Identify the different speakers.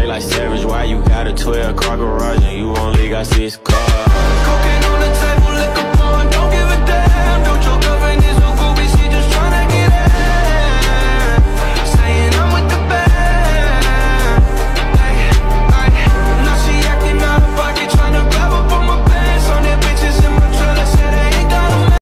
Speaker 1: They like savage, why you got a 12 car garage and you only got six cars?